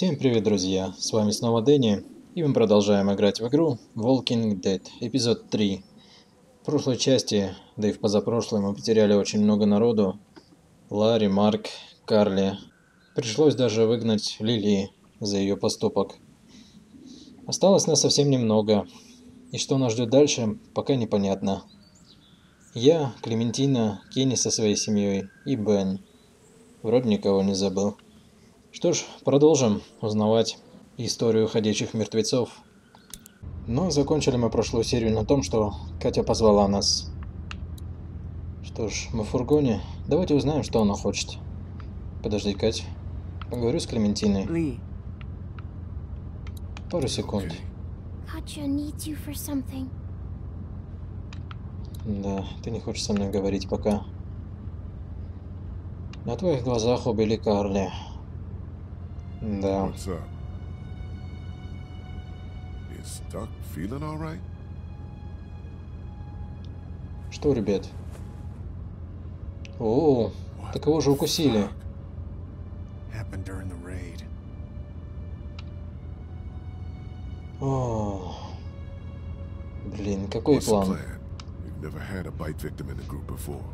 Всем привет, друзья! С вами снова Дэнни, и мы продолжаем играть в игру Walking Dead, эпизод 3. В прошлой части, да и в позапрошлой, мы потеряли очень много народу. Ларри, Марк, Карли. Пришлось даже выгнать Лили за ее поступок. Осталось нас совсем немного, и что нас ждет дальше, пока непонятно. Я, Клементина, Кенни со своей семьей и Бен. Вроде никого не забыл. Что ж, продолжим узнавать историю ходячих мертвецов. Но закончили мы прошлую серию на том, что Катя позвала нас. Что ж, мы в фургоне. Давайте узнаем, что она хочет. Подожди, Кать. Поговорю с Клементиной. Lee, Пару секунд. Katja needs you for something. Да, ты не хочешь со мной говорить пока. На твоих глазах убили Карли. Да. What's up? Is Duck feeling all right? Что, ребят? О, так его же укусили. Happened during the raid. О, блин, какой план? plan? We've never had a bite victim in the group before.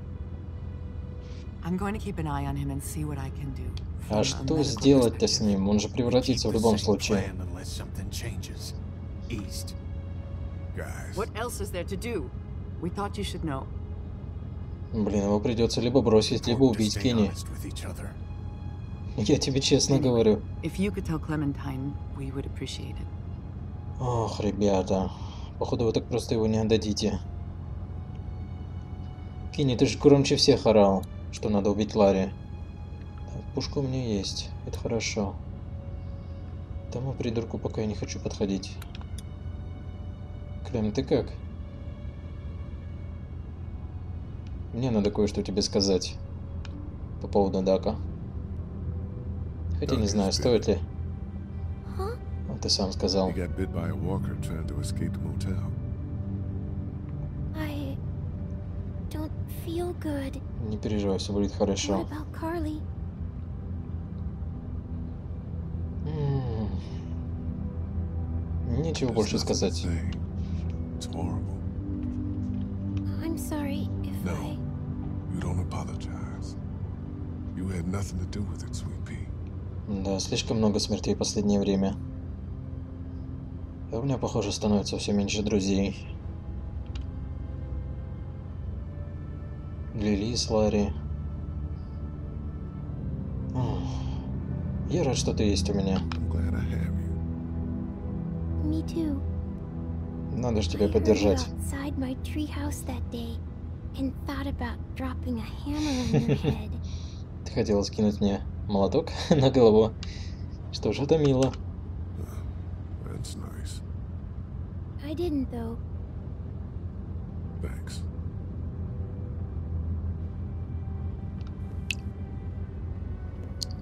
А что сделать-то с ним? Он же превратится в любом случае. Блин, его придется либо бросить, либо убить Кенни. Я тебе честно говорю. Ох, ребята. Походу вы так просто его не отдадите. Кенни, ты же громче всех орал, что надо убить Ларри. Пушка у меня есть. Это хорошо. Тому придурку пока я не хочу подходить. Клем, ты как? Мне надо кое-что тебе сказать. По поводу Дака. Хотя не знаю, стоит ли. Huh? Вот ты сам сказал. he got bit by a walker trying to escape the motel. Не переживай, все будет What хорошо. about Carly? М. Нечего больше сказать. I'm sorry if No. I. You don't apologize. You had nothing to do with it, Sweet Pea. Да, слишком много смертей в последнее время. А у меня, похоже, становится все меньше друзей. Лили с Ларри. Я рад, что ты есть у меня. Надо же тебя поддержать. Ты хотела скинуть мне молоток на голову. Что ж, это мило. That's nice. I didn't though. Thanks.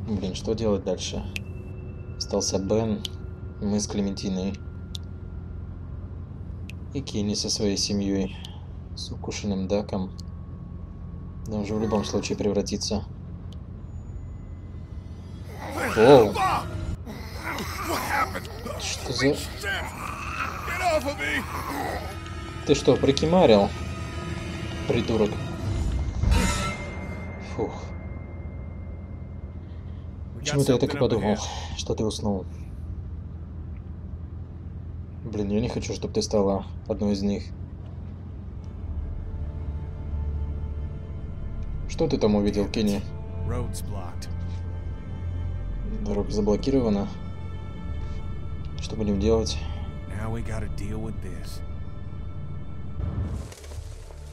Блин, что делать дальше? Остался Бен, мы с Клементиной. И Кенни со своей семьей. С укушенным Даком. Да он же в любом случае превратится. Оу! Что за... Ты что, прикимарил? Придурок. Фух. Почему-то я так и подумал, что ты уснул. Блин, я не хочу, чтобы ты стала одной из них. Что ты там увидел, Кенни? Дорога заблокирована. Что будем делать?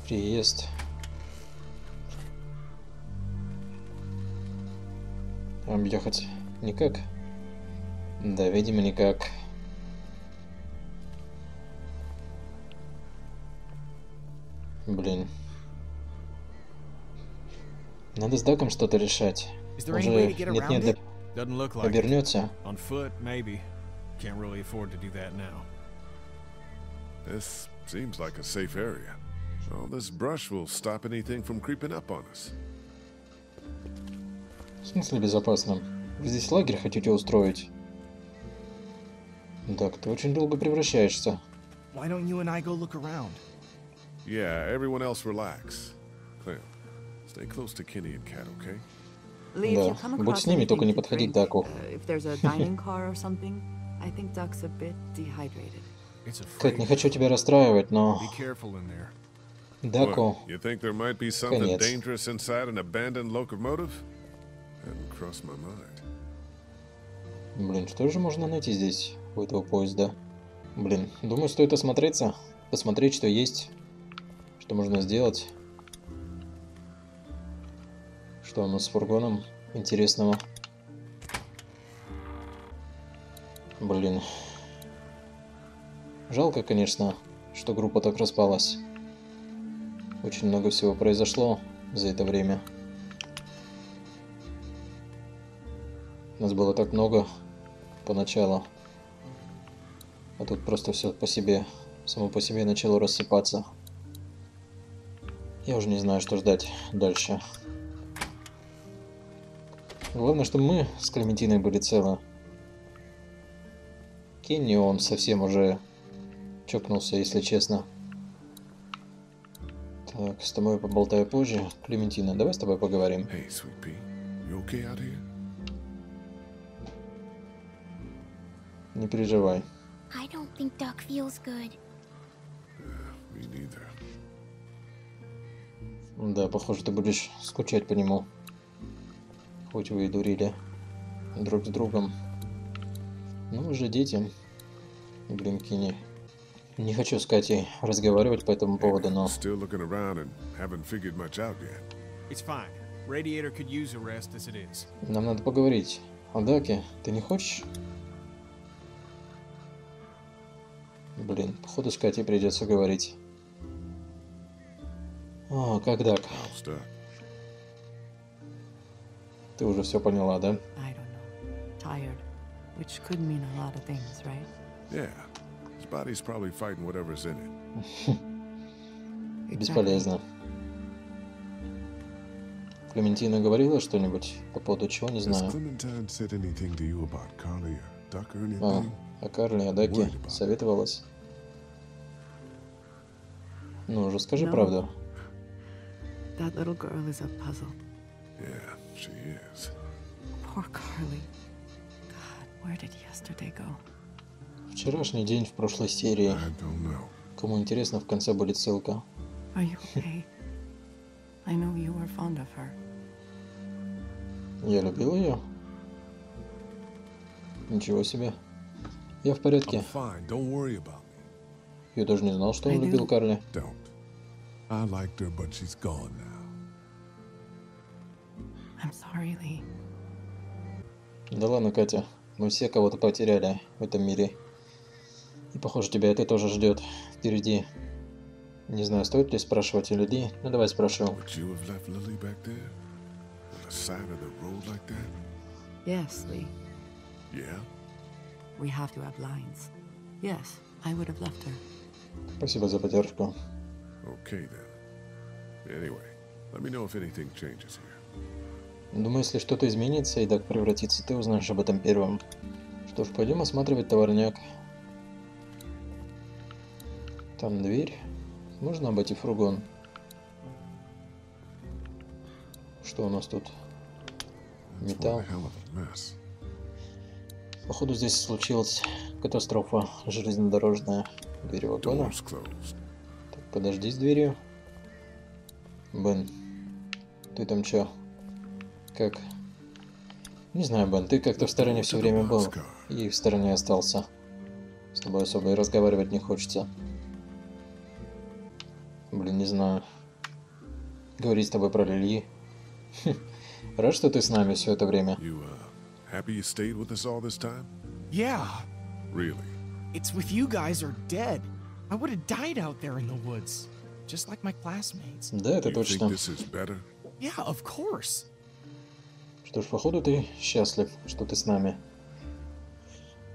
Приезд. Объехать никак? Да, видимо, никак. Блин. Надо с Даком что-то решать. Is there Он any же way to get нет-нет, да обернется. Can't really afford to do that now. This seems like a safe area. All this brush will stop anything from creeping up on us. В смысле безопасно? Вы здесь лагерь хотите устроить? Так, ты очень долго превращаешься. Why don't you and I go look around? Yeah, everyone else relax. Clem, stay close to Kenny and Kat, okay? Lee, if Да, будь с ними, только не to подходи к drink, Даку. uh, Кэт, не хочу тебя расстраивать, но. Даку... Конец. Блин, что же можно найти здесь, у этого поезда? Блин, думаю, стоит осмотреться, посмотреть, что есть, что можно сделать. Что у нас с фургоном интересного? Блин. Жалко, конечно, что группа так распалась. Очень много всего произошло за это время. Нас было так много поначалу. А тут просто все по себе, само по себе начало рассыпаться. Я уже не знаю, что ждать дальше. Главное, чтобы мы с Клементиной были целы. Кенни, он совсем уже чокнулся, если честно. Так, с тобой поболтаю позже. Клементина, давай с тобой поговорим. Hey, Не переживай. I don't think Duck feels good. Да, похоже, ты будешь скучать по нему. Хоть вы и дурили друг с другом. Ну, вы же дети. Блин, Кенни. Не хочу с Катей разговаривать по этому поводу, но... Нам надо поговорить. О Даке, ты не хочешь? Блин, походу с Катей придется говорить. О, как Doc? Ты уже все поняла, да? I don't know. Tired. Which could mean a lot of things, right? Yeah, his body's probably fighting whatever's in it. Бесполезно. Клементина говорила что-нибудь по поводу чего, не Has знаю. Clementine said anything to you about Carly or Duck or А, о Карле, о Даке советовалась. Ну уже скажи No. правду. That little girl is a puzzle. Yeah, she is. Poor Carly. God, where did yesterday go? Вчерашний день в прошлой серии. I don't know. Кому интересно, в конце будет ссылка. Are you okay? I know you were fond of her. Я любил ее? Ничего себе. Я в порядке. Я даже не знал, что он любил Карли. Don't. I liked her, but she's gone now. I'm sorry, Lee. Да ладно, Катя. Мы все кого-то потеряли в этом мире. И похоже, тебя это тоже ждет впереди. Не знаю, стоит ли спрашивать или Ли. Ну давай спрошу. Yes, Lee. Yeah? We have to have lines. Yes, I would have left her. Спасибо за поддержку. Okay then. Anyway, let me know if anything changes here. Думаю, если что-то изменится и так превратится, ты узнаешь об этом первым. Что ж, пойдем осматривать товарняк. Там дверь. Можно обойти фургон? Что у нас тут? Металл. Походу здесь случилась катастрофа железнодорожная. Дверь вагона. Так, подожди с дверью. Бен, ты там чё? Как? Не знаю, Бен, ты как-то в стороне все время был. И в стороне остался. С тобой особо и разговаривать не хочется. Блин, не знаю. Говорить с тобой про Лили. Рад, что ты с нами все это время. You, uh, happy you stayed with us all this time? Yeah, Really? it's with you guys or dead. I would have died out there in the woods, just like my classmates. Да, это you точно. think this is better? Yeah, of course. Что ж, походу ты счастлив, что ты с нами.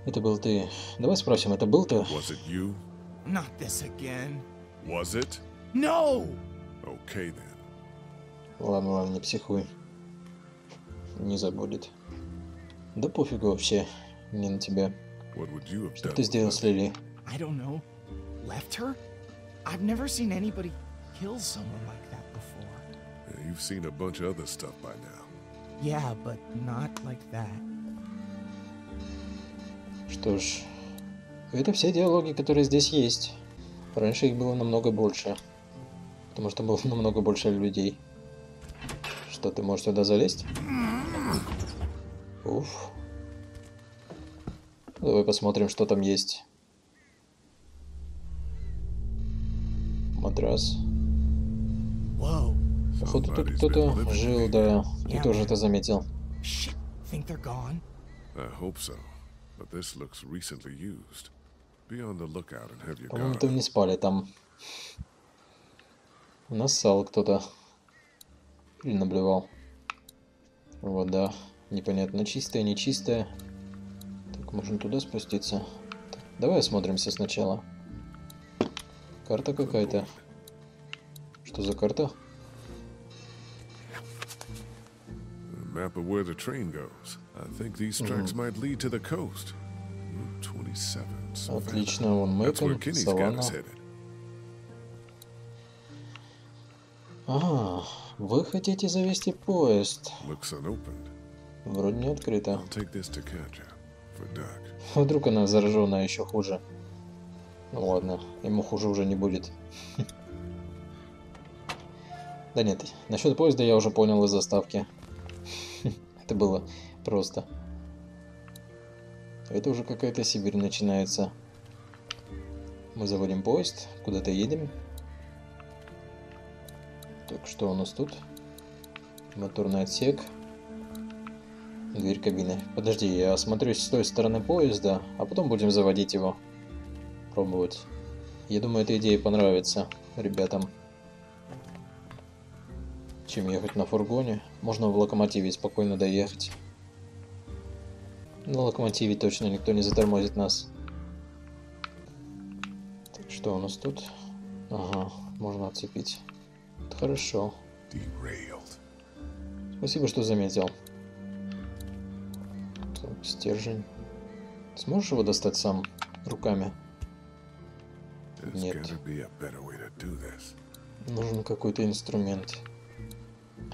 Это был ты. Давай спросим, это был ты? Was it you? Not this again. Was it? No! Okay then. Ладно, ладно, не психуй. Не забудет. Да пофигу вообще, не на тебя. Что ты сделал с Лили? I don't know. Left her? I've never seen anybody kill someone like that before. Yeah, you've seen a bunch of other stuff by now. Yeah, but not like that. Что ж, это все диалоги, которые здесь есть. Раньше их было намного больше. Потому что было намного больше людей. Что, ты можешь сюда залезть? Уф. Давай посмотрим, что там есть. Матрас. Походу тут кто-то жил, да. Я тоже это заметил. По-моему, там не спали, там нассал кто-то. Или наблевал. Вода непонятно чистая, нечистая. Так, можно туда спуститься. Так, давай осмотримся сначала. Карта какая-то. Что за карта? Map of where the train goes. I think these tracks might lead to the coast. Route 27. Savannah. Отлично, вон got Саванна. А, вы хотите завести поезд? Looks unopened. Вроде не открыто. Вдруг она зараженная еще хуже. Ну ладно, ему хуже уже не будет. Да нет, насчет поезда я уже понял из заставки. Это было просто. Это уже какая-то Сибирь начинается. Мы заводим поезд, куда-то едем. Так, что у нас тут? Моторный отсек. Дверь кабины. Подожди, я осмотрюсь с той стороны поезда, а потом будем заводить его. Пробовать. Я думаю, эта идея понравится ребятам. Чем ехать на фургоне. Можно в локомотиве спокойно доехать. На локомотиве точно никто не затормозит нас. Так, что у нас тут? Ага, можно отцепить. Это хорошо. Спасибо, что заметил. Стержень. Сможешь его достать сам руками? Нет. Нужен какой-то инструмент.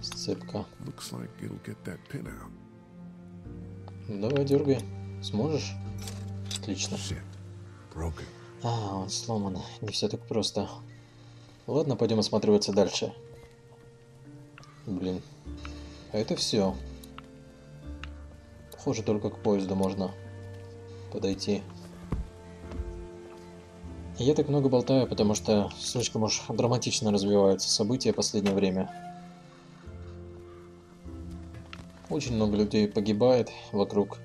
Сцепка. Давай, дергай. Сможешь? Отлично. А, он сломан. Не все так просто. Ладно, пойдем осматриваться дальше. Блин. А это все. Похоже, только к поезду можно подойти. Я так много болтаю, потому что слишком уж драматично развиваются события в последнее время. Очень много людей погибает вокруг.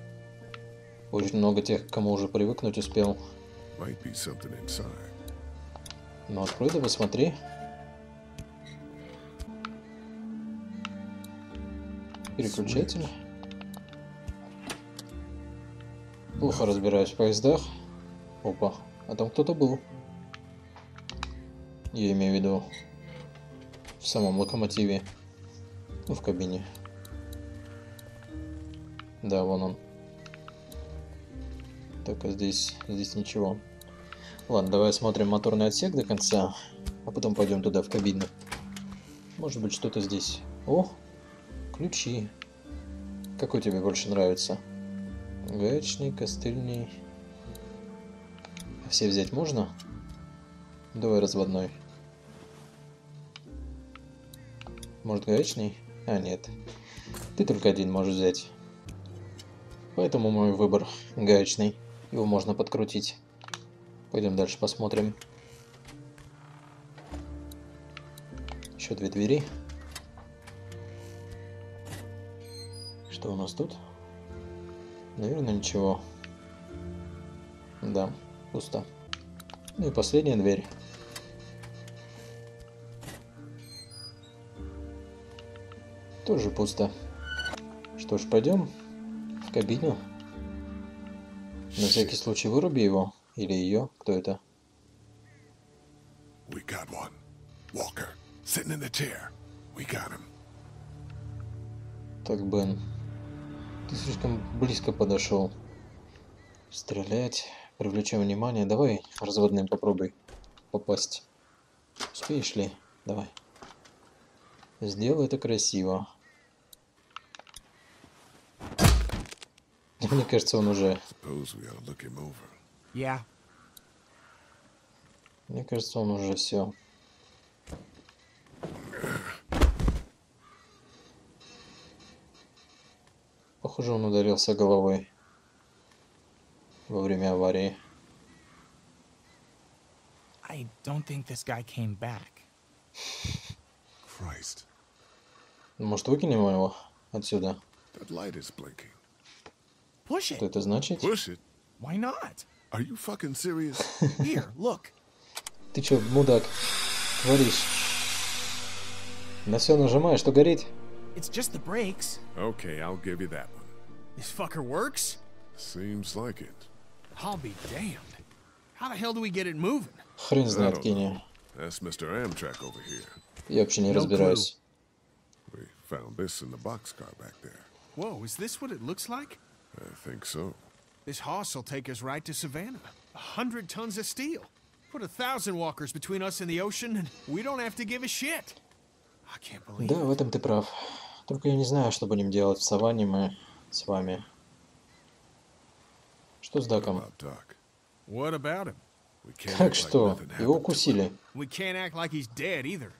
Очень много тех, кому уже привыкнуть успел. Inside. Ну, открой да посмотри. Переключатель. Плохо разбираюсь в поездах. Опа, а там кто-то был. Я имею в виду в самом локомотиве. Ну, в кабине. Да, вон он. А здесь, здесь ничего. Ладно, давай осмотрим моторный отсек до конца, а потом пойдем туда, в кабину. Может быть, что-то здесь. О, ключи. Какой тебе больше нравится? Гаечный, костыльный. А все взять можно? Давай разводной. Может, гаечный? А, нет. Ты только один можешь взять. Поэтому мой выбор гаечный. Его можно подкрутить. Пойдем дальше посмотрим. Еще две двери. Что у нас тут? Наверное, ничего. Да, пусто. Ну и последняя дверь. Тоже пусто. Что ж, пойдем в кабину. На всякий случай выруби его. Или ее. Кто это? We got one. Walker, sitting in the chair. We got him. Так, Бен. Ты слишком близко подошел. Стрелять. Привлечем внимание. Давай разводным попробуй попасть. Успеешь ли? Давай. Сделай это красиво. Мне кажется, он уже... Yeah, Мне кажется, он уже все. Похоже, он ударился головой во время аварии. I don't think this guy came back. Christ, Может, выкинем его отсюда? that light is blinking. Push Что it. это значит? Push it? Why not? Are you fucking serious? Here, look. Ты чё, мудак, творишь? На все нажимаешь, что горит? It's just the brakes. okay, I'll give you that. This fucker works? Seems like it. I'll be damned. How the hell do we get it moving? Хрен I знает, don't Кенни. know. That's Mr. Amtrak over here. Я вообще не No разбираюсь. We found this in the boxcar back there. Whoa, is this what it looks like? I think so. This hoss will take us right to Savannah. A hundred tons of steel. Put a thousand walkers between us and the ocean, and we don't have to give a shit. I can't believe Да, it. в этом ты прав. Только я не знаю, что будем делать в саванне мы С вами. Что с Даком? About Doc. What about him? We can't Как act like что? nothing Его happened to укусили. We can't act like he's dead either.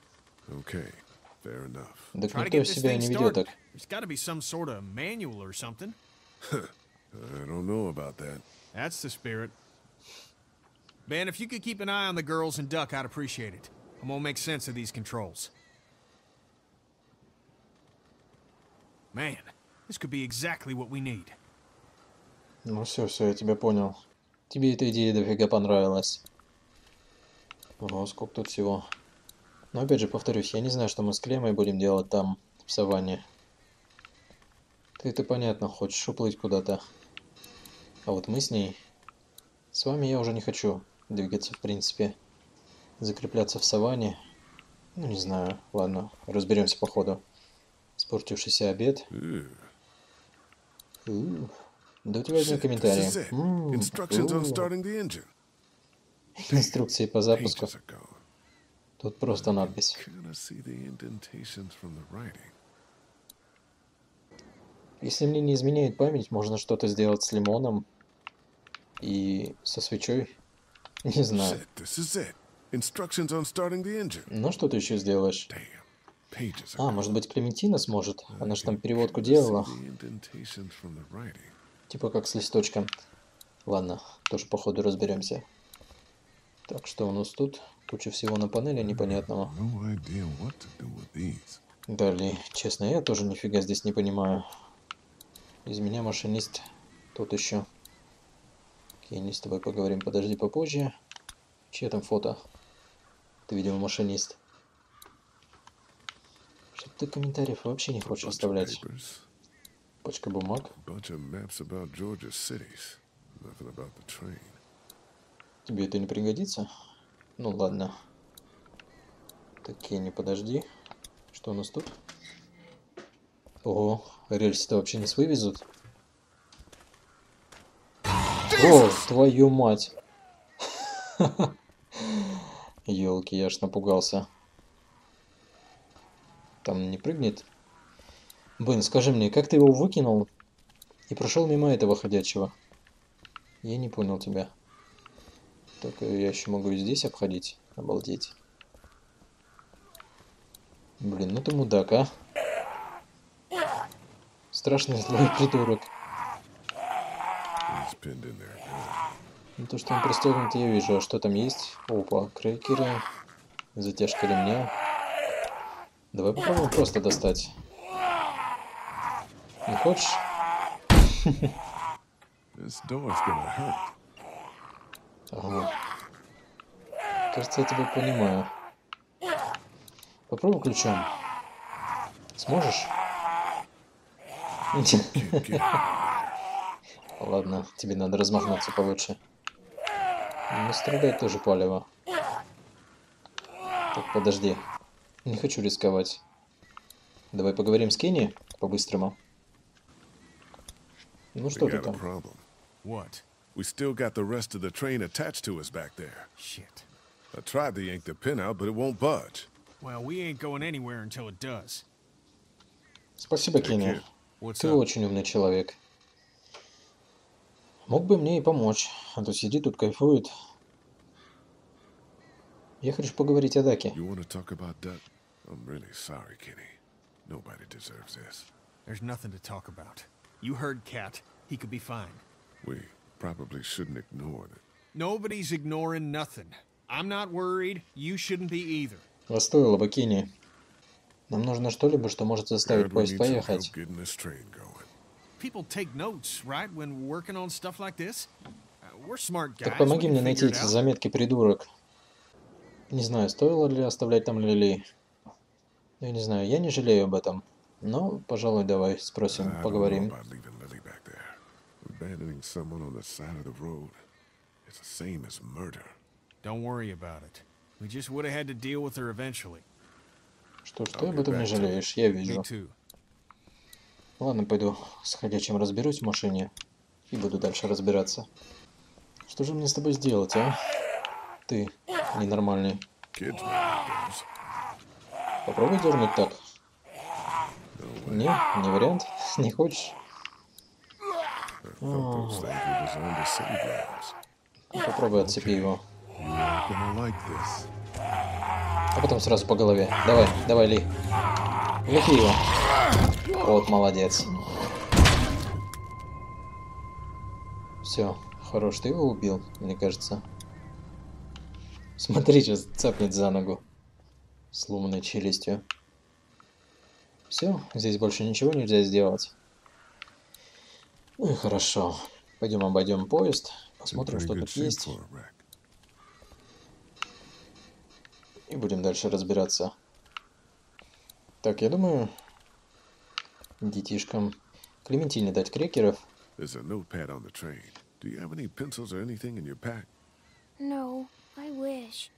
him. Okay, fair enough. Так Try to никто get this себя thing не ведет started. так. There's got to be some sort of manual or something. I don't know about that. That's the spirit. Ben, if you could keep an eye on the girls and Duck, I'd appreciate it. I'm gonna make sense of these controls. Man, this could be exactly what we need. Ну все, все, я тебя понял. Тебе эта идея дофига понравилась. Ого, сколько тут всего. Но опять же, повторюсь, я не знаю, что мы с Клемой будем делать там, в саванне. Ты это понятно, хочешь уплыть куда-то. А вот мы с ней... С вами я уже не хочу двигаться, в принципе. Закрепляться в саванне. Ну, не знаю. Ладно, разберемся по ходу. Испортившийся обед. Ew. У, Да у тебя одни Shit, комментарии. Инструкции по запуску. Тут просто надпись. Если мне не изменяет память, можно что-то сделать с лимоном и со свечой. Не знаю. Ну что ты еще сделаешь? А, может быть Клементина сможет? Она же там переводку делала. Типа как с листочком. Ладно, тоже по ходу разберемся. Так, что у нас тут? Куча всего на панели непонятного. Далее, честно, я тоже нифига здесь не понимаю. Из меня машинист тут еще. Кенни, с тобой поговорим, подожди попозже. Чье там фото? Ты, видимо, машинист. Что ты комментариев вообще не хочешь оставлять? Пачка бумаг. Тебе это не пригодится? Ну ладно. Так, Кенни, подожди. Что у нас тут? Ого, рельсы-то вообще не вывезут. О, твою мать. Елки, я аж напугался. Там не прыгнет? Блин, скажи мне, как ты его выкинул и прошел мимо этого ходячего? Я не понял тебя. Так я еще могу и здесь обходить. Обалдеть. Блин, ну ты мудак, а? Страшный злой придурок. Good. Ну то, что он пристегнут, я вижу. А что там есть? Опа, крекеры. Затяжка ремня. Давай попробуем просто достать. Не хочешь? Ага. Кажется, я тебя понимаю. Попробуй ключом. Сможешь? Ладно, тебе надо размахнуться получше. Ну, стрелять тоже палево. Так, подожди. Не хочу рисковать. Давай поговорим с Кенни по-быстрому. Ну что ты там? What? We still got the rest of the train attached to us back there. Shit. I tried to yank the pin out, but it won't budge. Well, we ain't going anywhere until it does. Спасибо, Кенни. Ты очень умный человек. Мог бы мне и помочь, а то сидит тут кайфует. Я хочу поговорить о Даке. I'm really sorry, Kenny. Nobody deserves this. There's nothing to talk about. You heard Cat. He could be fine. We probably shouldn't ignore it. Nobody's ignoring nothing. I'm not worried. You shouldn't be either. А стоило бы, Кенни. Нам нужно что-либо, что может заставить поезд поехать. People take notes, right, when working on stuff like this? Uh, we're smart guys. Так помоги мне найти эти заметки, придурок. Не знаю, стоило ли оставлять там Лили. Я не знаю, я не жалею об этом. Но, пожалуй, давай спросим, поговорим. Abandoning someone on the side of the road. It's the same as murder. Don't worry about it. We just would have had to deal with her eventually. Что ж, ты об этом не жалеешь, я вижу. Ладно, пойду с ходячим разберусь в машине и буду дальше разбираться. Что же мне с тобой сделать, а? Ты ненормальный. Попробуй дернуть так. Не, не вариант. Не хочешь? Lives. Попробуй отцепи его. А потом сразу по голове. Давай, давай, Ли. Лепи его. Вот, молодец. Все, хорош, ты его убил, мне кажется. Смотри, сейчас цапнет за ногу. Сломанной челюстью. Все, здесь больше ничего нельзя сделать. Ну и хорошо. Пойдем обойдем поезд, посмотрим, что тут есть, и будем дальше разбираться. Так, я думаю, детишкам Клементине дать крекеров. There's a notepad on the train. Do you have any pencils or anything in your pack? No, I wish.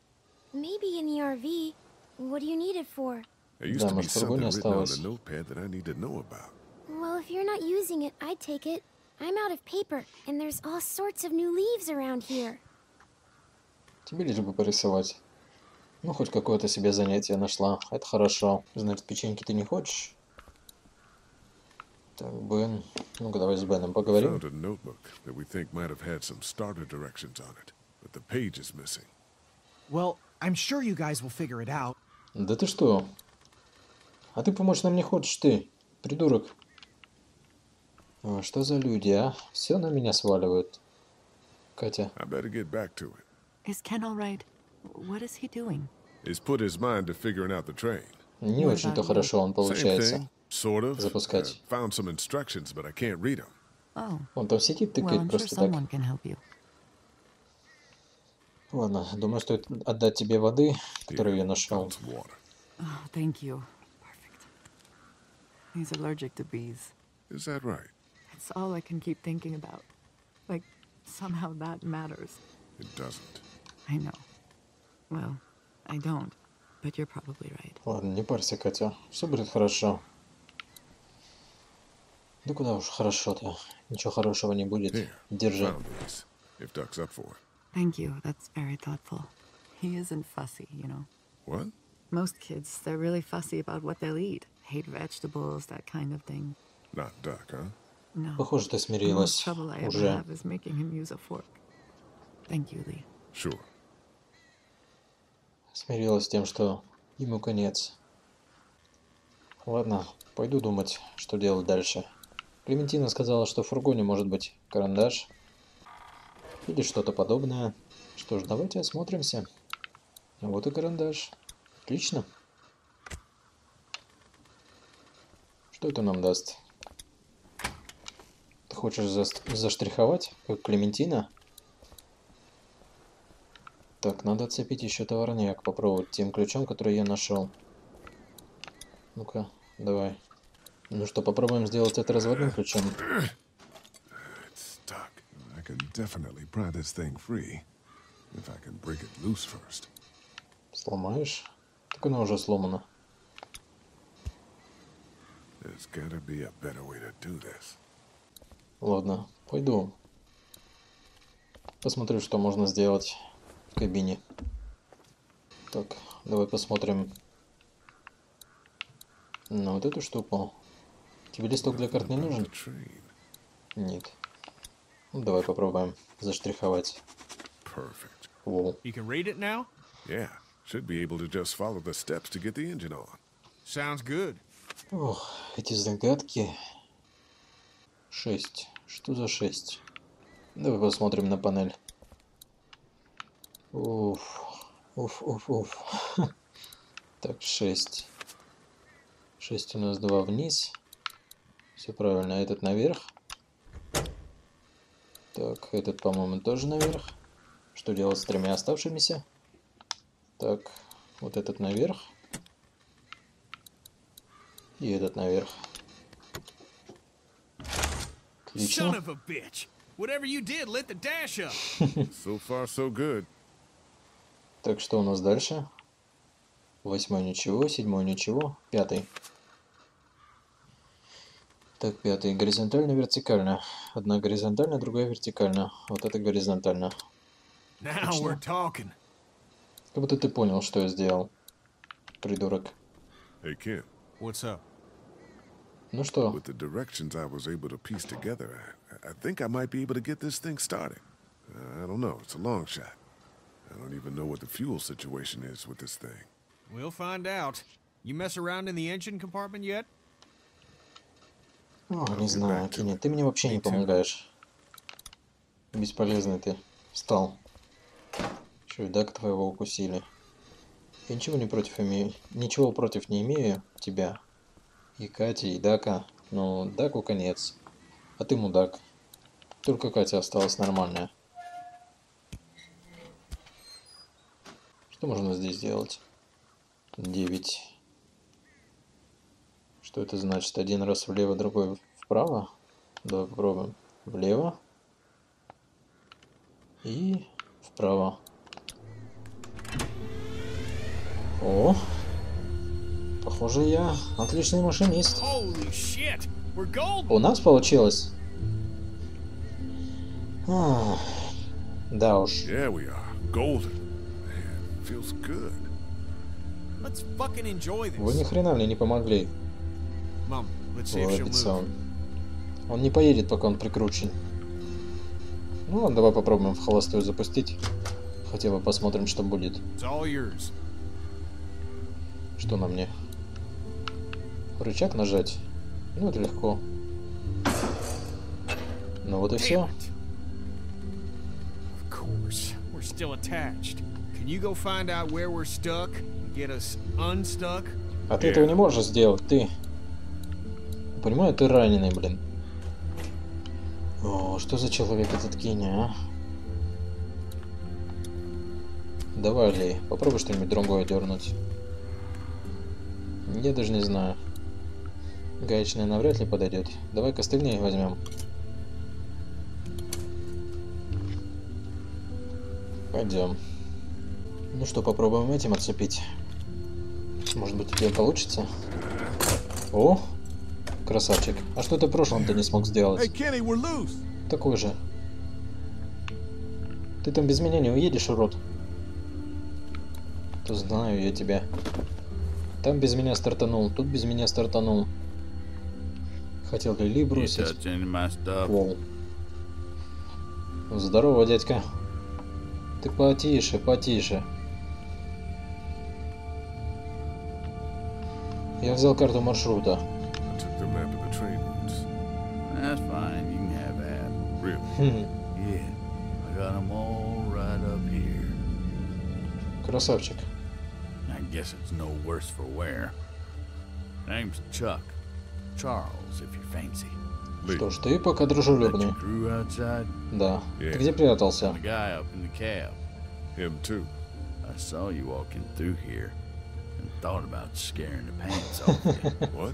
Maybe in the RV. What do you need it for? There used Да, to be может, в фургоне something written on осталось. the notepad that I need to know about. Well, if you're not using it, I'd take it. I'm out of paper, and there's all sorts of new leaves around here. Тебе лишь бы порисовать. Ну, хоть какое-то себе занятие нашла. Это хорошо. Значит, печеньки ты не хочешь? Так, Бен. Ну-ка, давай с Беном поговорим. Found a notebook that we think might have had some starter directions on it, but the page is missing. Well, I'm sure you guys will figure it out. Да ты что? А ты помочь нам не хочешь, ты, придурок. А, что за люди, а? Все на меня сваливают. Катя, I better get back to it. Is Ken all right? What is he doing? He's put his mind to figuring out the train. не очень-то хорошо он Same получается. thing, sort of. Запускать. Uh, found some instructions, but I can't read them. Oh, Он там сидит, well, тыкает I'm sure просто так. someone can help you. Ладно, думаю, стоит отдать тебе воды, которую я нашел. Oh, thank you. Perfect. He's allergic to bees. Is that right? It's all I can keep thinking about. Like, somehow that matters. It doesn't. I know. Well, I don't. But you're probably right. Ладно, не парься, Катя. Все будет хорошо. Да куда уж хорошо-то. Ничего хорошего не будет. Держи. If Duck's up for it. Thank you. That's very thoughtful. He isn't fussy, you know. What? Most kids, they're really fussy about what they'll eat. Hate vegetables, that kind of thing. Not Duck, huh? No. Похоже, ты The most смирилась trouble I ever уже. have is making him use a fork. Thank you, Lee. Sure. Смирилась с тем, что ему конец. Ладно, пойду думать, что делать дальше. Клементина сказала, что в фургоне может быть карандаш или что-то подобное. Что ж, давайте осмотримся. Вот и карандаш. Отлично. Что это нам даст? Ты хочешь зас- заштриховать, как Клементина? Так, надо отцепить еще товарняк, попробовать тем ключом, который я нашел. Ну-ка, давай. Ну что, попробуем сделать это разводным ключом. Definitely pry this thing free. If I can break it loose first. Сломаешь? Так она уже сломана. There's gotta be a better way to do this. Ладно, пойду. Посмотрю, что можно сделать в кабине. Так, давай посмотрим на вот эту штуку. Тебе листок для карт не нужен? Нет. Ну, давай попробуем заштриховать. Perfect. You can read it now? Yeah, should be able to just follow the steps to get the engine on. Sounds good. Ох, эти загадки. Шесть. Что за шесть? Давай посмотрим на панель. Уф. Уф, уф, уф. Так, шесть. Шесть у нас два вниз. Все правильно. Этот наверх. Так, этот, по-моему, тоже наверх. Что делать с тремя оставшимися? Так, вот этот наверх. И этот наверх. Отлично. of a bitch! Whatever you did lit the dash up. So far, so good. Так, что у нас дальше? Восьмой ничего, седьмой ничего, пятый. Так, пятый. Горизонтально, вертикально. Одна горизонтально, другая вертикально. Вот это горизонтально. Now we're talking. Как будто ты понял, что я сделал. Придурок. Hey, Ken, What's up? Ну что, with the directions I was able to piece together, I, I think I might be able to get this thing started. Uh, I don't know. It's a long shot. I don't even know what the fuel situation is with this thing. We'll find out. You mess around in the engine compartment yet? О, не знаю, Кенни, ты мне вообще не помогаешь. Бесполезный ты стал. Еще и Дака твоего укусили. Я ничего не против имею. Ничего против не имею тебя. И Кати, и Дака. Но Даку конец. А ты мудак. Только Катя осталась нормальная. Что можно здесь сделать? 9. Что это значит? Один раз влево, другой вправо? Давай попробуем. Влево. И вправо. О! Похоже, я отличный машинист. Holy shit! We're golden! У нас получилось. А, да уж. Yeah, we are. Golden. Man, feels good. Let's fucking enjoy Вы ни хрена мне не помогли. Mom, Ловится он. Он не поедет, пока он прикручен. Ну ладно, давай попробуем в холостую запустить. Хотя бы посмотрим, что будет. Что на мне? Рычаг нажать? Ну, это легко. Ну вот и все. А ты этого не можешь сделать, ты. Понимаю, ты раненый, блин. О, что за человек этот Кенни, а? Давай, Ли, попробуй что-нибудь другое дернуть. Я даже не знаю. Гаечная навряд ли подойдет. Давай костыльные возьмем. Пойдем. Ну что, попробуем этим отцепить. Может быть, у тебя получится? О, красавчик. А что ты в прошлом ты не смог сделать? Такой же. Ты там без меня не уедешь, урод. То знаю я тебя. Там без меня стартанул, тут без меня стартанул. Хотел Лили бросить. Воу. Здорово, дядька. Ты потише, потише. Я взял карту маршрута. Красавчик. I guess it's no worse for wear. Name's Chuck. Charles, if you fancy. Что ж, ты пока дружелюбный. Да. Yeah. Ты где прятался? And the guy up in the cab. Him too. I saw you walking through here thought about scaring the pants off you, What?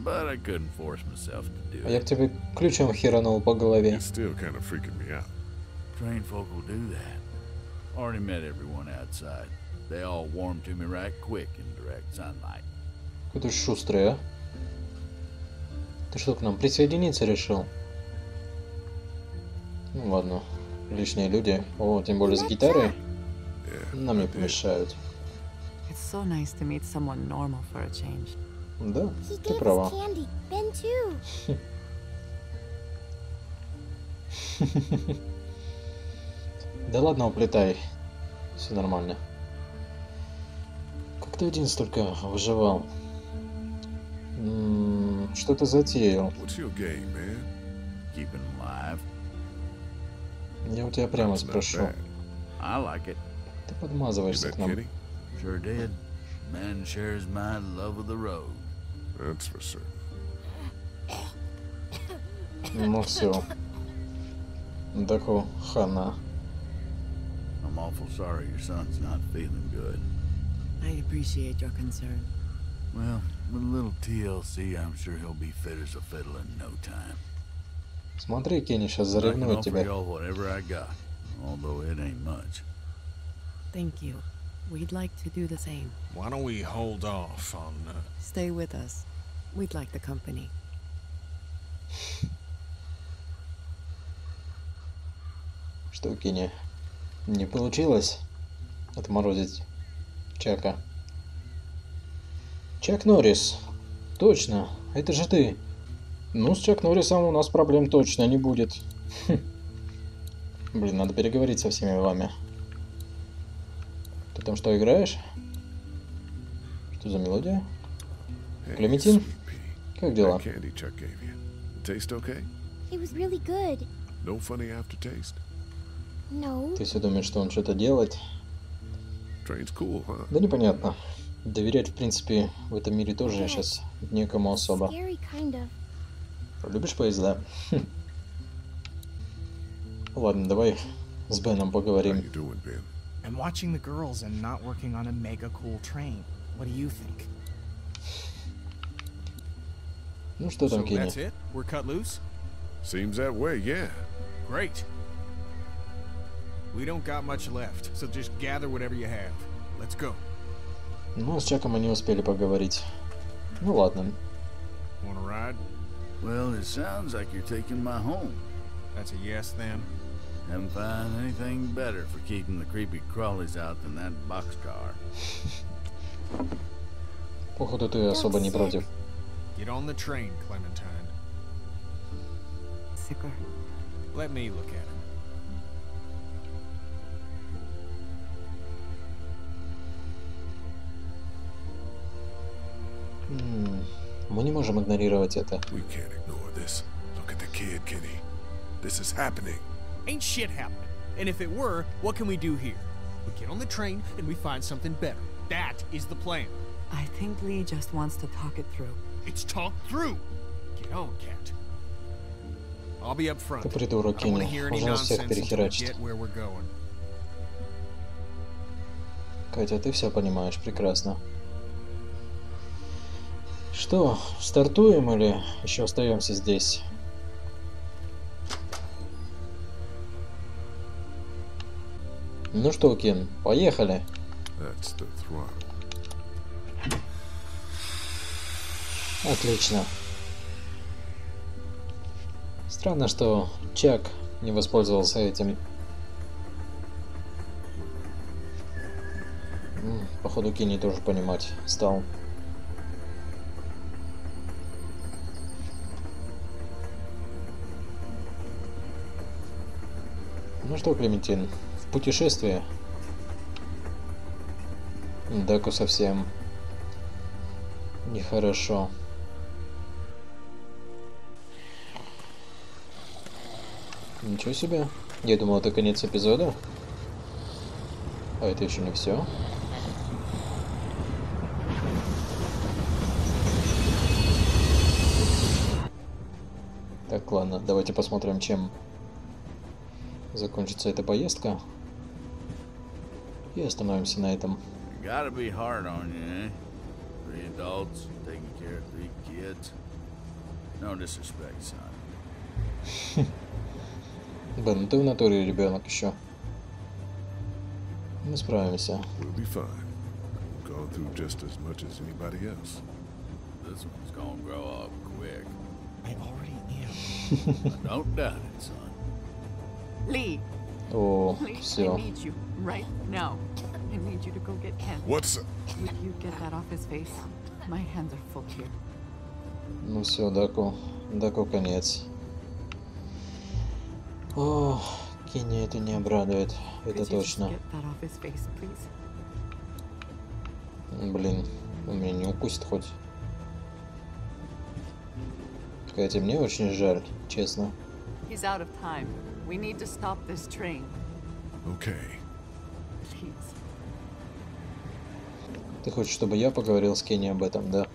but I couldn't force myself to do А я it. к тебе ключом херанул по голове. It's still kind of freaking me out. Trained folk will do that. Already met everyone outside. They all warmed to me right quick in direct sunlight. Какой ты шустрый, а? Ты что, к нам присоединиться решил? Ну ладно. лишние люди. О, тем более с гитарой. Нам не помешают. So nice to meet someone normal for a change. Да, He ты gave права. us candy. Ben too. Да ладно, уплетай. Все нормально. Как ты один столько выживал? Что ты затеял? What's your game, man? Keeping 'em alive. Я у тебя прямо спрошу. Ты подмазываешься к нам. Kenny? Sure did. Man shares my love of the road. That's for certain. Ну все. Даку хана. I'm awful sorry your son's not feeling good. I appreciate your concern. Well, with a little TLC, I'm sure he'll be fit as a fiddle in no time. Смотри, Кенни сейчас I can заревнует offer тебя. y'all whatever I got, although it ain't much. Thank you. We'd like to do the same. Why don't we hold off on. Uh, Stay with us. We'd like the company. Что, Кенни? Не получилось отморозить Чака? Чак Норрис. Точно, это же ты. Ну, с Чак Норрисом у нас проблем точно не будет. Блин, надо переговорить со всеми вами. Там что, играешь? Что за мелодия? Pea. Как дела? Ты все думаешь, что он что-то делает? Да непонятно. Доверять, в принципе, в этом мире тоже сейчас некому особо. Любишь поезда? Ладно, давай с Беном поговорим. you doing, Ben? I'm watching the girls and not working on a mega cool train. What do you think? Ну что so там, Кенни? that's it? We're cut loose? Seems that way, yeah. Great. We don't got much left, so just gather whatever you have. Let's go. Ну, с Чаком мы не успели поговорить. Ну ладно. Wanna ride? Well, it sounds like you're taking my home. That's a yes then. Haven't found anything better for keeping the creepy crawlies out than that boxcar. Походу, ты особо не против. Get on the train, Clementine. Sicker. Let me look at him. Мы не можем игнорировать это. We can't ignore this. Look at the kid, Kenny. This is happening. Ain't shit happening. And if it were, what can we do here? We get on the train and we find something better. That is the plan. I think Lee just wants to talk it through. It's talked through. Get on, cat. I'll be up front. Ты придурок, I don't want to Кенни. hear any Уже нас всех nonsense until we перехерачит. get where we're going. Катя, ты все понимаешь прекрасно. Что, стартуем или еще остаемся здесь? Ну что, Кен, поехали. Отлично. Странно, что Чак не воспользовался этим. Походу, Кенни тоже понимать стал. Ну что, Клементин, в путешествие? Даку совсем нехорошо. Ничего себе. Я думал, это конец эпизода. А это еще не все. Так, ладно, давайте посмотрим, чем закончится эта поездка. И остановимся на этом. Gotta be hard on you, eh? Three adults taking care of three kids. No disrespect, son. Бен, ну ты в натуре ребенок еще. Мы справимся. We'll be fine. Gone through just as much as anybody else. This one's gonna grow up quick. I already am. Don't doubt it, son. Lee, О, Please, I все. need you right now. I need you to go get Ken. What's... Would you get that off his face? My hands are full here. Ну все, Даку. Даку конец. О, Кенни это не обрадует. Это точно. Блин, он меня не укусит хоть. Катя, мне очень жаль, честно. He's out of time. We need to stop this train. Okay. Please. Ты хочешь, чтобы я поговорил с Кенни об этом, да?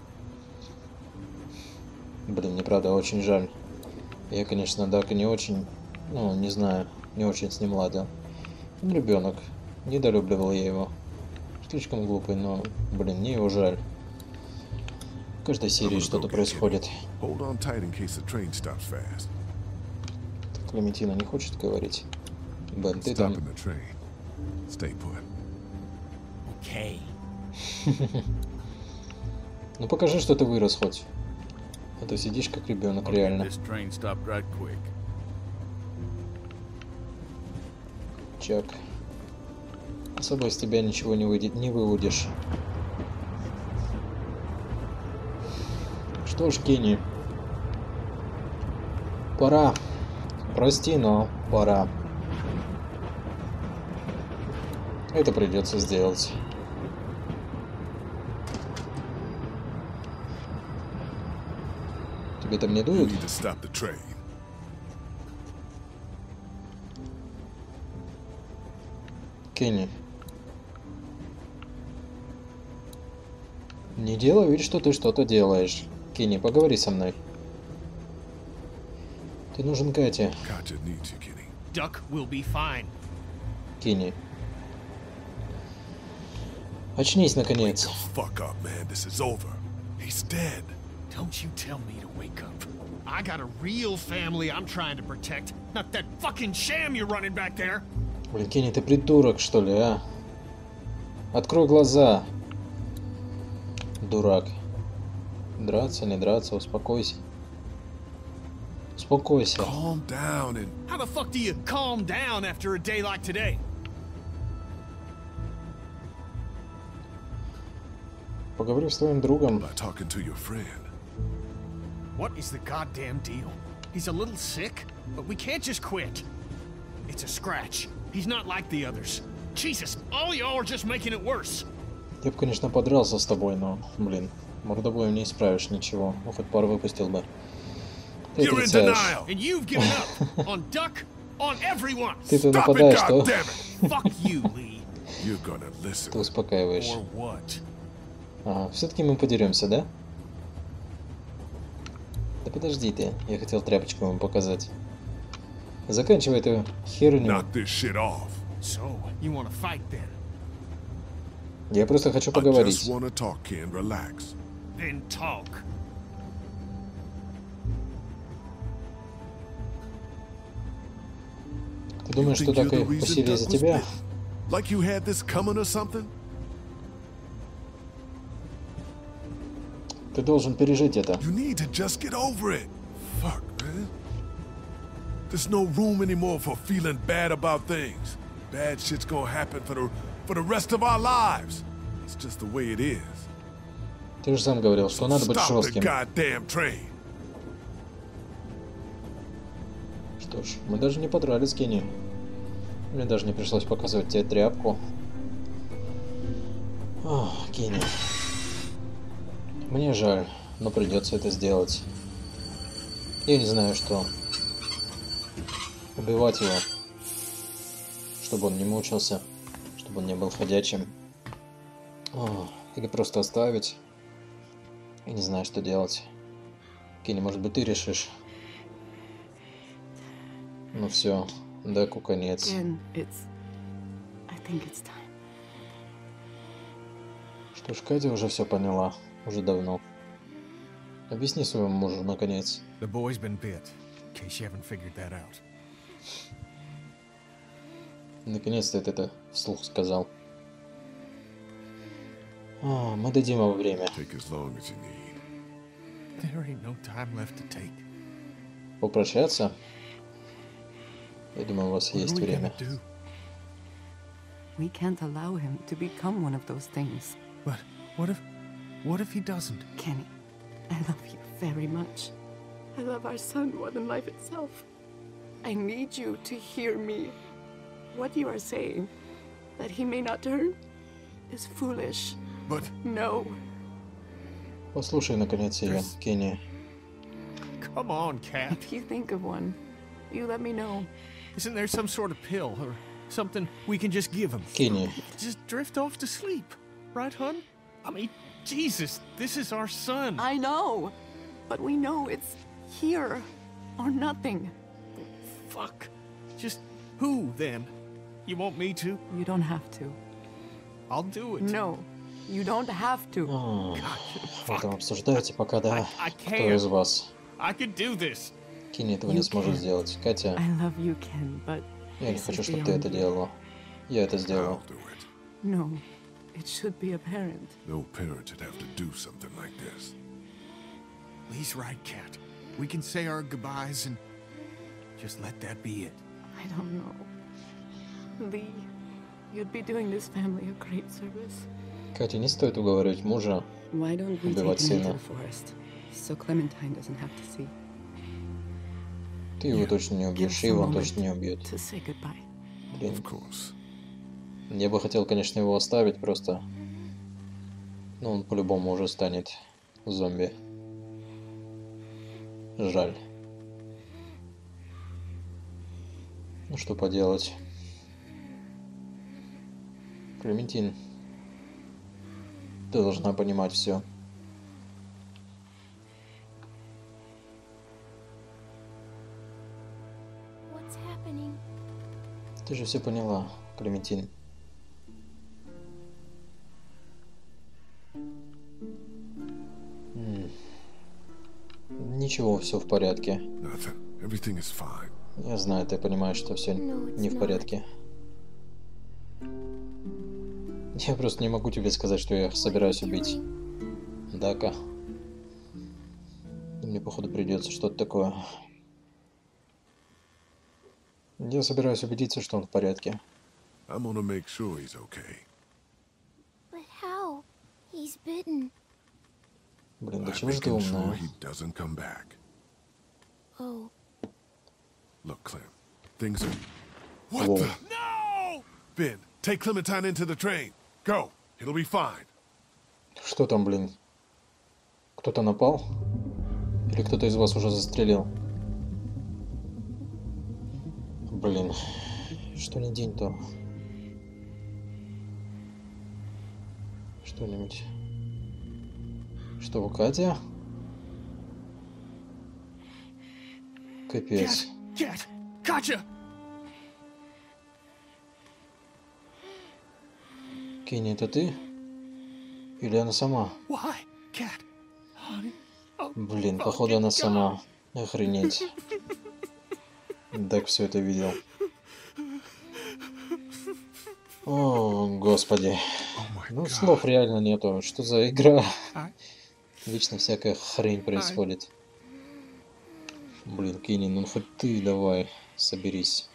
Блин, неправда, очень жаль. Я, конечно, Дака не очень, ну, не знаю, не очень с ним ладил. Он ребенок, недолюбливал я его. Слишком глупый, но, блин, мне его жаль. В каждой серии что-то происходит. Kenny. Hold on tight in case the train stops fast. Клементина не хочет говорить. Бен, ты там... Okay. Ну покажи, что ты вырос хоть. А то сидишь как ребенок, реально. right. Чак. Особо из тебя ничего не, выйдет, не выводишь. Что ж, Кенни. Пора. Прости, но пора. Это придется сделать. Тебе там не train. Кенни. Не делай вид, что ты что-то делаешь. Кенни, поговори со мной. Ты нужен Кате. Кенни. Очнись, наконец. Fuck up, man. This is over. He's dead. Don't you tell me to wake up. I got a real family I'm trying to protect, not that fucking sham you're running back there. Блин, Кенни, ты придурок, что ли, а? Открой глаза. Дурак. Драться, не драться, успокойся. Успокойся. Calm down and How the fuck do you calm down after a day like today? Поговори с твоим другом. by talking to your friend. What is the goddamn deal? He's a little sick, but we can't just quit. It's a scratch. He's not like the others. Jesus, all y'all are just making it worse. Я бы, конечно, подрался с тобой, но, блин, мордобоем не исправишь ничего. Ну, хоть пару выпустил бы. Ты You're in отрицаешь. denial. And you've given up on Duck, on everyone. Ты-то Stop it, нападаешь, что? goddammit! Fuck you, Lee. You're gonna listen. Ты успокаиваешь. Ага, все-таки мы подеремся, да? Да подожди ты, я хотел тряпочку ему показать. Заканчивай эту херню. Knock this shit off. So, you want to fight then? Я просто хочу I поговорить. just wanna talk, Ken. Relax. Then talk. Думаешь, you're так и из-за was тебя? Like you had this coming or something? Ты должен пережить это. You need to just get over it. Fuck, man. There's no room anymore for feeling bad about things. Bad shit's gonna happen for the for the rest of our lives. It's just the way it is. Ты же сам говорил, что надо быть жестким. Что ж, мы даже не подрались, Кенни. Мне даже не пришлось показывать тебе тряпку. Ох, Кенни. Мне жаль, но придется это сделать. Я не знаю, что. Убивать его. Чтобы он не мучился. Чтобы он не был ходячим. О, или просто оставить. Я не знаю, что делать. Кенни, может быть, ты решишь? Ну все, Деку конец. Что ж, Катя уже все поняла. Уже давно. Объясни своему мужу, наконец. The boy's been bit, in case you haven't figured that out. Наконец-то ты это вслух сказал. А, мы дадим ему время. Take as long as you need. There ain't no time left to take. Попрощаться? Я думаю, у вас What есть are we время. gonna do? We can't allow him to become one of those things. But what if. What if he doesn't? Kenny, I love you very much. I love our son more than life itself. I need you to hear me. What you are saying, that he may not turn, is foolish. But No. Послушай, наконец, ее, Кенни. Come on, Cat. If you think of one, you let me know. Isn't there some sort of pill or something we can just give him? Кенни, Just drift off to sleep. Right, hun? I mean, Jesus, this is our son. I know, but we know it's here or nothing. Fuck. Just who then? You want me to? You don't have to. I'll do it. No, you don't have to. а, вы Fuck. там обсуждаете пока, да? I- I Кто can't. из вас? I can do this. Кенни этого не You сможет can't. сделать. Катя, I love you, Ken, but я не хочу, чтобы ты это делала. Я это сделал. No, it should be apparent. No parent should have to do something like this. Lee's right, Cat. We can say our goodbyes and just let that be it. I don't know. Lee, you'd be doing this family a great service. Катя, не стоит уговаривать мужа. Why don't we Убивать take him into сына. the forest, so Clementine doesn't have to see? Ты его точно не убьешь, и a он точно не убьет. Блин, я бы хотел, конечно, его оставить просто. Но он по-любому уже станет зомби. Жаль. Ну что поделать. Клементин, ты должна понимать все. Ты же все поняла, Клементин. М. Ничего, все в порядке. Я знаю, ты понимаешь, что все не в порядке. Я просто не могу тебе сказать, что я собираюсь убить? Дака. Мне, походу, придется что-то такое. Я собираюсь убедиться, что он в порядке. I'm gonna make sure he's okay. But how? He's bitten. Блин, да чего же ты умная? he doesn't come back. Oh, Look, Clem, things are. What Whoa. the? No! Ben, take Clementine into the train. Go. It'll be fine. Что там, блин? Кто-то напал? Или кто-то из вас уже застрелил? Блин, что не день, то... Что-нибудь... Что, Катя? Капец. Cat! Gotcha! Кенни, это ты? Или она сама? Oh, Блин, походу она сама. Охренеть. Так все это видел. О, господи. Ну, слов реально нету. Что за игра? А? Вечно всякая хрень происходит. Блин, Кенни, ну хоть ты давай, соберись.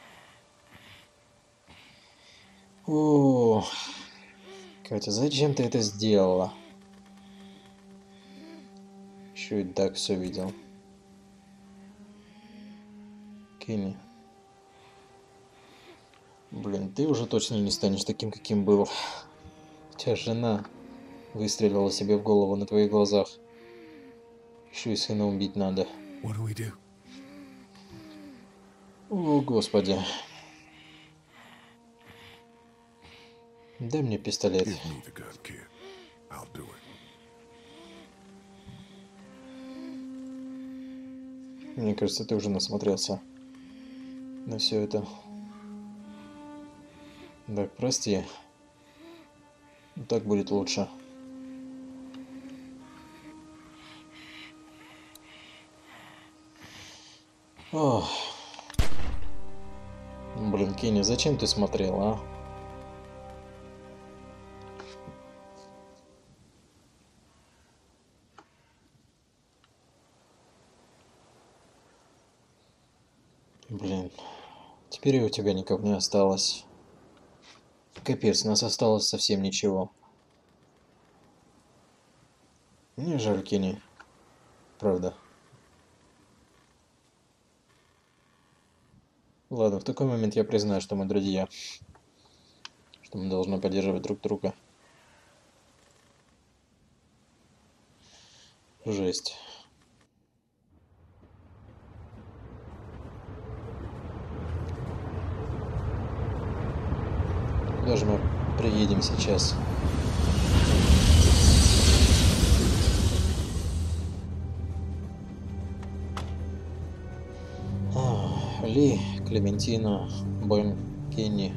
О, Катя, зачем ты это сделала? Еще и так все видел. Кенни. Блин, ты уже точно не станешь таким, каким был. Тебя жена выстрелила себе в голову на твоих глазах. Еще и сына убить надо. О, господи. Дай мне пистолет. Мне кажется, ты уже насмотрелся на все это. Так, прости. Так будет лучше. Ох. Блин, Кенни, зачем ты смотрел, а? Теперь у тебя никак не осталось. Капец, нас осталось совсем ничего. Мне жаль Кенни. Правда. Ладно, в такой момент я признаю, что мы друзья. Что мы должны поддерживать друг друга. Жесть. Куда же мы приедем сейчас? А, Ли, Клементина, Бен, Кенни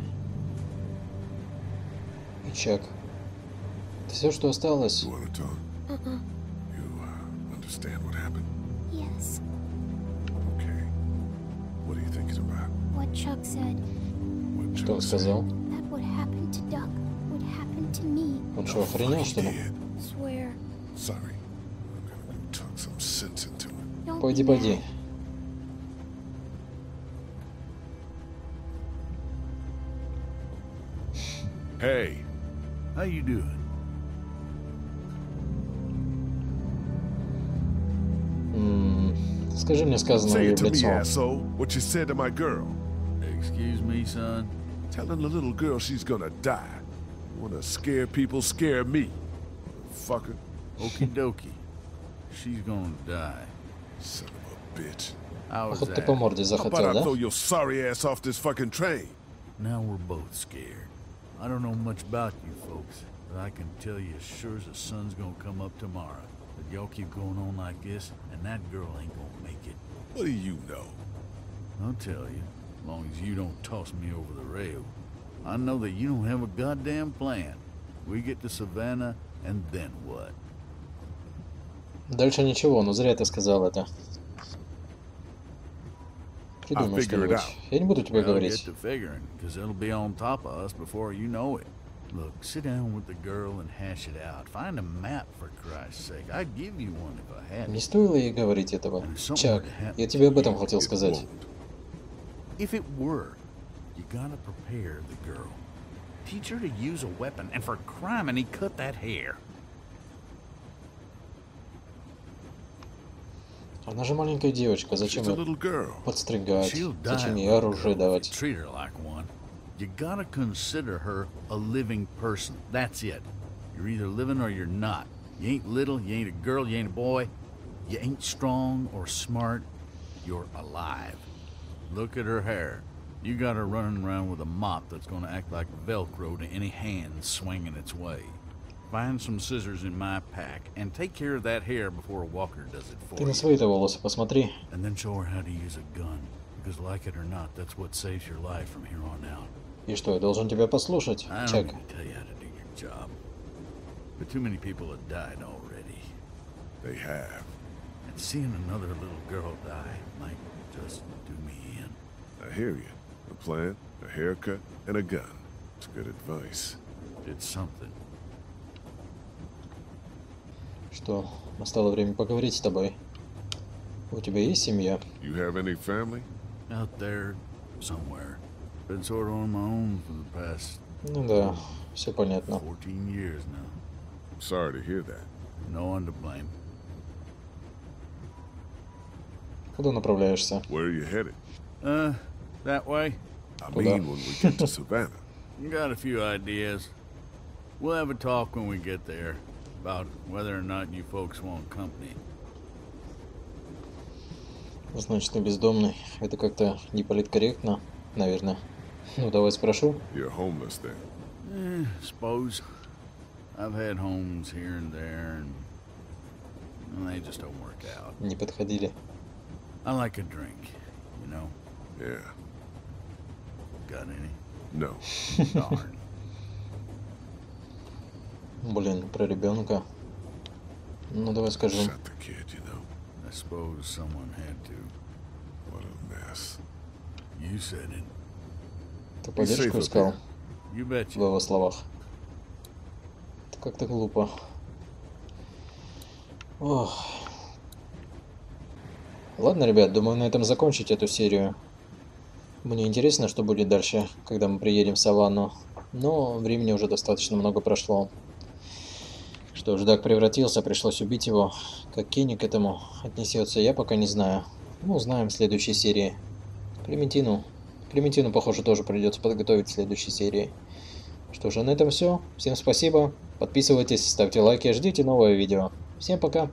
и Чак. Это все, что осталось? You want to talk? Uh-uh. You uh, understand what happened? Yes. Okay. What do you think it's about? What Chuck said. What Что он сказал? to me. Он что, охренел, что ли? did. Swear. Sorry. I'm gonna go talk some sense into it. Don't Пойди, be пойди. mad. Hey, How you doing? М, Скажи мне сказанное say ей it в to me, лицо. asshole. What you said to my girl. Excuse me, son? Telling the little girl she's gonna die. Wanna scare people, scare me. Fucker. Okie dokie. She's gonna die. Son of a bitch. I was Походу ты по at. морде How about захотел, I да? throw your sorry ass off this fucking train? Now we're both scared. I don't know much about you folks, but I can tell you as sure as the sun's gonna come up tomorrow that y'all keep going on like this, and that girl ain't gonna make it. What do you know? I'll tell you, as long as you don't toss me over the rail. I know that you don't have a goddamn plan. We get to Savannah, and then what? Дальше ничего, но зря ты сказал это. Придумай что-нибудь. Я не буду тебе говорить. Look, sit down with the girl and hash it out. Find a map, for Christ's sake. I'd give you one if I had Не стоило ей говорить этого. Чак, я тебе об этом хотел сказать. If it were, you gotta prepare the girl. Teach her to use a weapon, and for crime, and he cut that hair. Она же маленькая девочка, зачем She's a ее little girl. подстригать? She'll die Зачем a ей little оружие girl if you давать? treat her like one. You gotta consider her a living person. That's it. You're either living or you're not. You ain't little, you ain't a girl, you ain't a boy. You ain't strong or smart. You're alive. Look at her hair. You got her running around with a mop that's gonna act like Velcro to any hand swinging its way. Find some scissors in my pack and take care of that hair before Walker does it for Ты you. на свои-то волосы посмотри. And then show her how to use a gun. Because like it or not, that's what saves your life from here on out. И что, я должен тебя послушать, I don't Чак? need to tell you how to do your job. But too many people have died already. They have. And seeing another little girl die might just do me in. I hear you. A plan, a haircut, and a gun. It's good advice. It's something. Что, настало время поговорить с тобой. У тебя есть семья? You have any family? Out there, somewhere. Been sort of on my own for the past Ну да, все понятно. 14 years now. I'm sorry to hear that. No one to blame. Куда направляешься? Where are you headed? Uh, that way? I Куда? mean when we get to Savannah. Got a few ideas. We'll have a talk when we get there about whether or not you folks want company. Значит, ты бездомный. Это как-то не политкорректно, наверное. Ну, давай спрошу. You're homeless then. Eh, suppose. I've had homes here and there, and well, they just don't work out. Не подходили. I like a drink, you know. Yeah. Got any? No. Darn. Блин, про ребенка. Ну, давай скажем. Shut the kid, you know. I suppose someone had to. What a mess. You said it. Ты поддержку искал You в его словах. Это как-то глупо. Ох. Ладно, ребят, думаю на этом закончить эту серию. Мне интересно, что будет дальше, когда мы приедем в Саванну. Но времени уже достаточно много прошло. Что ж, Даг превратился, пришлось убить его. Как Кенни к этому отнесется, я пока не знаю. Ну, узнаем в следующей серии. Клементину. Клементину, похоже, тоже придется подготовить в следующей серии. Что же, на этом все. Всем спасибо. Подписывайтесь, ставьте лайки, ждите новое видео. Всем пока.